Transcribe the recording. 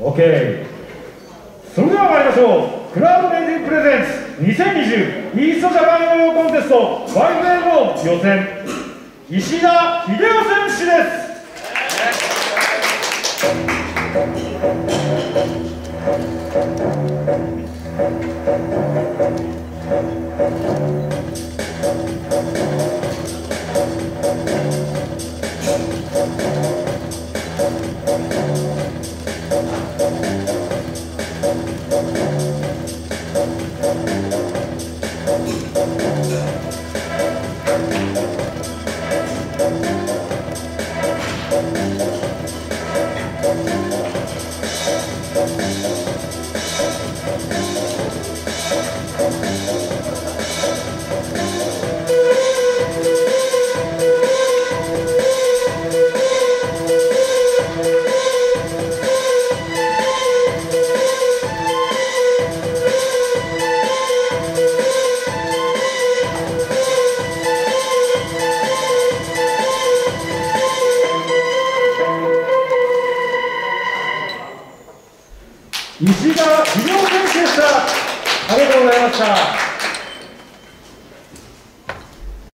OK それでは参りましょう。クラウドメイジングプレゼンツ2020イーストジャパンヨーヨーコンテスト 5A の予選。石田秀夫選手です。石川秀夫選手でした。ありがとうございました。